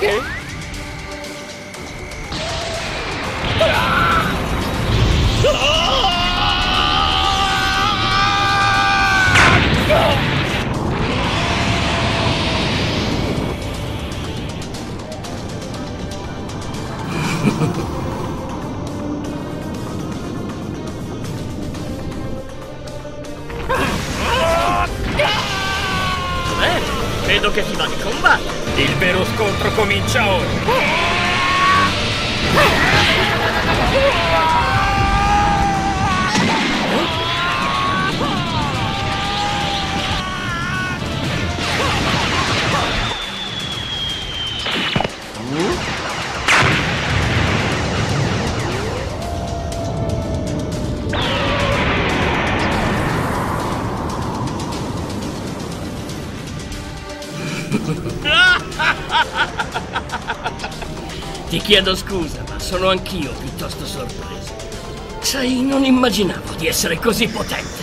Bene, vedo che ti va di combattere. Il vero scontro comincia ora. Ti chiedo scusa, ma sono anch'io piuttosto sorpreso. Sai, non immaginavo di essere così potente.